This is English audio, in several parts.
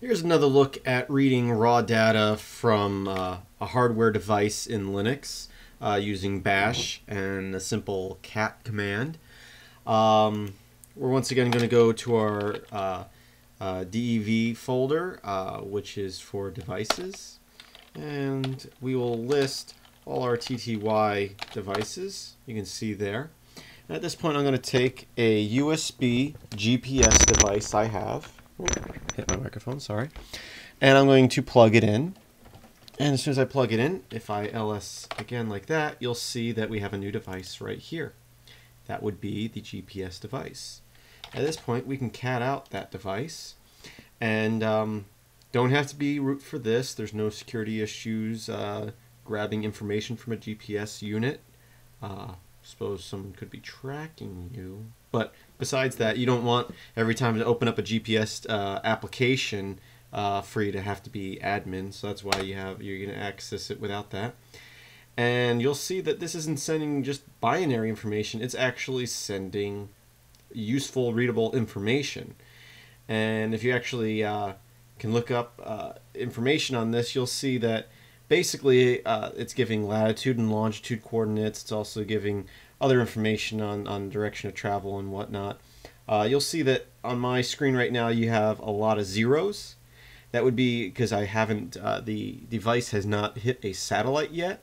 Here's another look at reading raw data from uh, a hardware device in Linux uh, using bash and a simple cat command. Um, we're once again going to go to our uh, uh DEV folder, uh, which is for devices, and we will list all our TTY devices. You can see there. And at this point, I'm going to take a USB GPS device I have hit my microphone, sorry. And I'm going to plug it in. And as soon as I plug it in, if I ls again like that, you'll see that we have a new device right here. That would be the GPS device. At this point, we can cat out that device. And um, don't have to be root for this. There's no security issues uh, grabbing information from a GPS unit. Uh, suppose someone could be tracking you. But besides that, you don't want every time to open up a GPS uh, application uh, for you to have to be admin. So that's why you have you're going to access it without that. And you'll see that this isn't sending just binary information. It's actually sending useful, readable information. And if you actually uh, can look up uh, information on this, you'll see that basically uh, it's giving latitude and longitude coordinates. It's also giving other information on, on direction of travel and whatnot. Uh, you'll see that on my screen right now you have a lot of zeros. That would be because I haven't, uh, the device has not hit a satellite yet,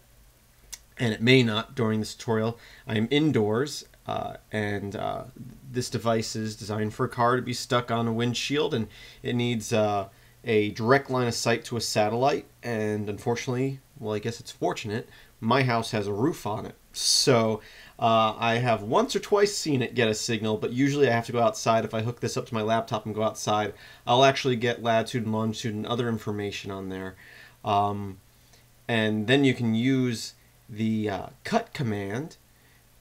and it may not during this tutorial. I'm indoors, uh, and uh, this device is designed for a car to be stuck on a windshield, and it needs uh, a direct line of sight to a satellite, and unfortunately, well, I guess it's fortunate, my house has a roof on it. So uh, I have once or twice seen it get a signal, but usually I have to go outside. If I hook this up to my laptop and go outside, I'll actually get latitude and longitude and other information on there. Um, and then you can use the uh, cut command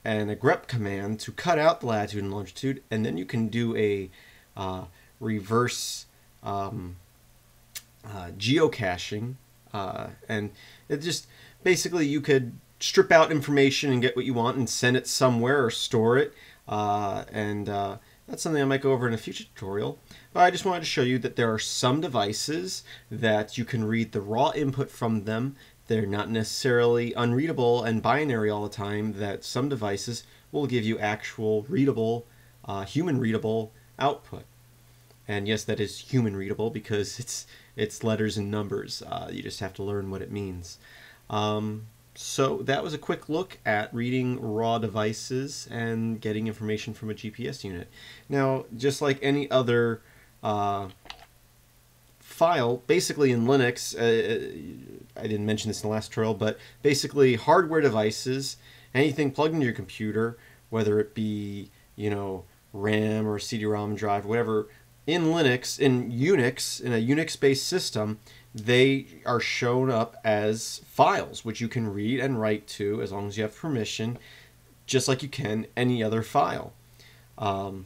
and a grep command to cut out the latitude and longitude, and then you can do a uh, reverse um, uh, geocaching, uh, and it just basically you could strip out information and get what you want and send it somewhere or store it. Uh, and uh, that's something I might go over in a future tutorial. But I just wanted to show you that there are some devices that you can read the raw input from them. They're not necessarily unreadable and binary all the time, that some devices will give you actual readable, uh, human readable output. And yes, that is human readable because it's it's letters and numbers. Uh, you just have to learn what it means. Um, so that was a quick look at reading raw devices and getting information from a GPS unit. Now, just like any other uh, file, basically in Linux, uh, uh, I didn't mention this in the last tutorial, but basically hardware devices, anything plugged into your computer, whether it be, you know, RAM or CD-ROM drive, whatever, in Linux, in Unix, in a Unix-based system, they are shown up as files, which you can read and write to as long as you have permission, just like you can any other file. Um,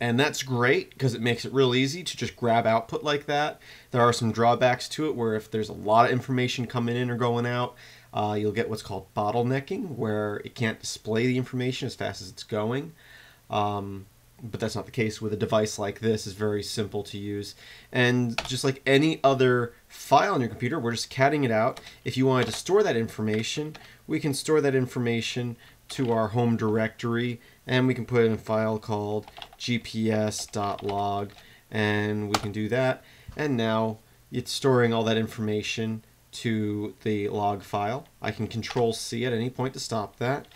and that's great because it makes it real easy to just grab output like that. There are some drawbacks to it where if there's a lot of information coming in or going out, uh, you'll get what's called bottlenecking, where it can't display the information as fast as it's going. Um, but that's not the case with a device like this. Is very simple to use. And just like any other file on your computer we're just catting it out. If you wanted to store that information we can store that information to our home directory and we can put it in a file called gps.log and we can do that. And now it's storing all that information to the log file. I can control C at any point to stop that.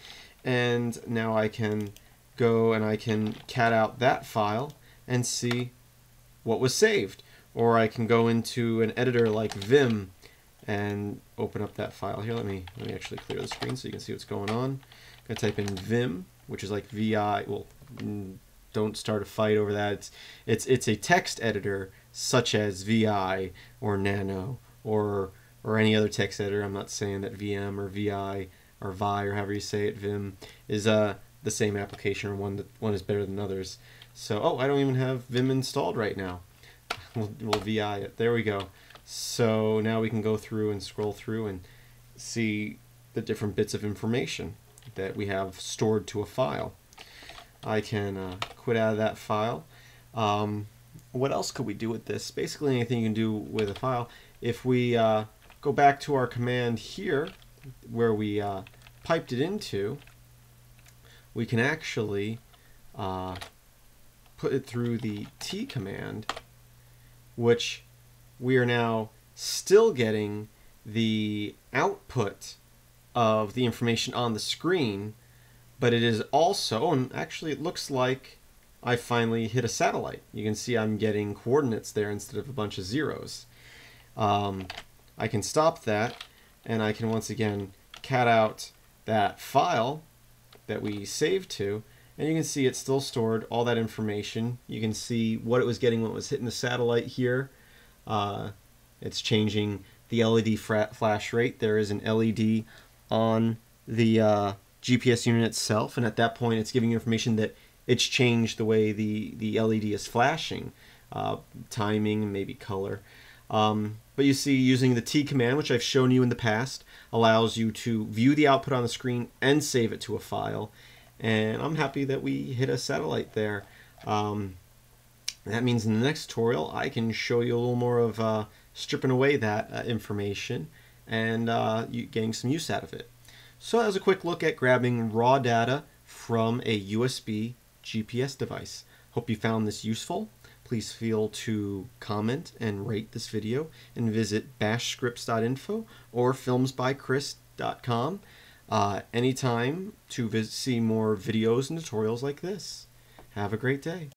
And now I can go and I can cat out that file and see what was saved. Or I can go into an editor like Vim and open up that file. Here, let me let me actually clear the screen so you can see what's going on. I'm gonna type in Vim, which is like VI. Well, don't start a fight over that. It's it's it's a text editor such as VI or Nano or or any other text editor. I'm not saying that VM or VI or Vi or however you say it, Vim is a the same application or one that one is better than others. So, oh, I don't even have Vim installed right now. We'll, we'll VI it. There we go. So now we can go through and scroll through and see the different bits of information that we have stored to a file. I can uh, quit out of that file. Um, what else could we do with this? Basically anything you can do with a file. If we uh, go back to our command here, where we uh, piped it into, we can actually uh, put it through the tee command, which we are now still getting the output of the information on the screen, but it is also, and actually it looks like I finally hit a satellite. You can see I'm getting coordinates there instead of a bunch of zeros. Um, I can stop that, and I can once again cat out that file that we saved to, and you can see it still stored all that information. You can see what it was getting when it was hitting the satellite here. Uh, it's changing the LED flash rate. There is an LED on the uh, GPS unit itself, and at that point, it's giving you information that it's changed the way the, the LED is flashing, uh, timing, maybe color. Um, but you see, using the tee command, which I've shown you in the past, allows you to view the output on the screen and save it to a file. And I'm happy that we hit a satellite there. Um, that means in the next tutorial, I can show you a little more of uh, stripping away that uh, information and uh, getting some use out of it. So that was a quick look at grabbing raw data from a USB GPS device. Hope you found this useful. Please feel to comment and rate this video and visit bashscripts.info or filmsbychris.com uh, anytime to visit, see more videos and tutorials like this. Have a great day.